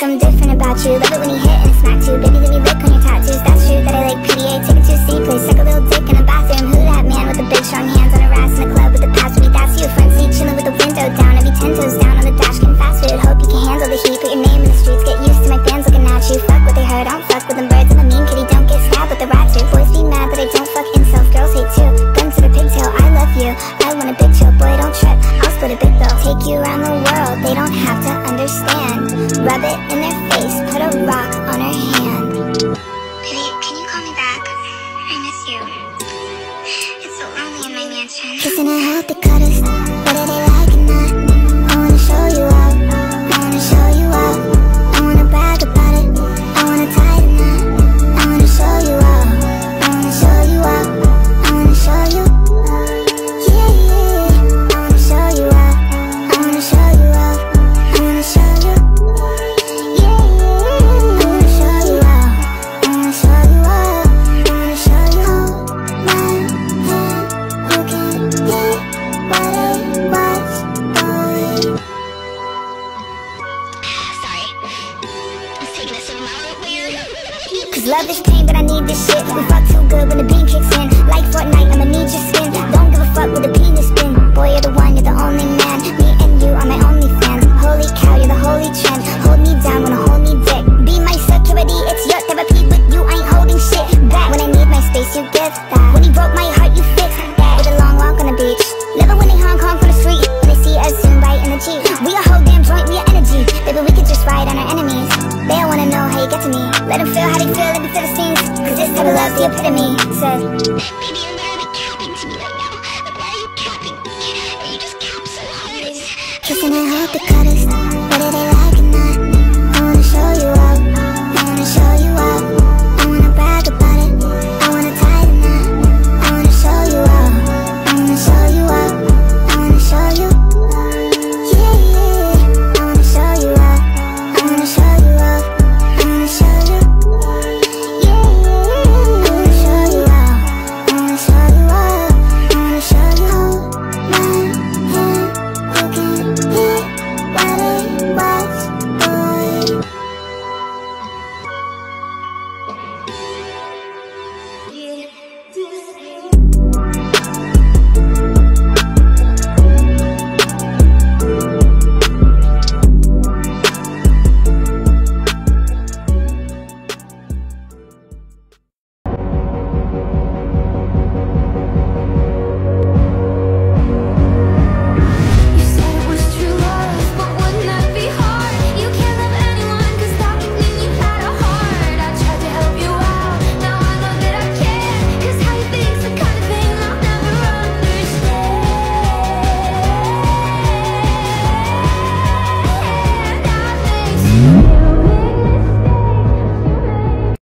Something different about you. Love it when you hit and smack too Baby, let me lick on your tattoos. That's true that I like PDA Take it to a C place Suck a little dick in a bathroom. Who that man with the big strong hands On a ass in the club with the past me? That's you. Front seat chilling with the window down. I be ten toes down on the dash Getting fast food. Hope you can handle the heat. Put your name in the streets. Get used to my fans looking at you. Fuck what they heard. I don't fuck with them birds. I'm a mean kitty. Don't get stabbed with the rat too Boys be mad that I don't fuck incels Girls hate too Gun to the pigtail. I love you. I want a big chill. Boy, don't trip. I'll split a big bill Take you around the Rub it in their face, put a rock on her hand Baby, can you call me back? I miss you. It's so lonely in my mansion. Kissing and hope the cutters, Cause love is pain, but I need this shit. We fuck too good when the beam kicks in. Like Fortnite, I'ma need your skin. Don't give a fuck with the penis And hope the cutters Whether they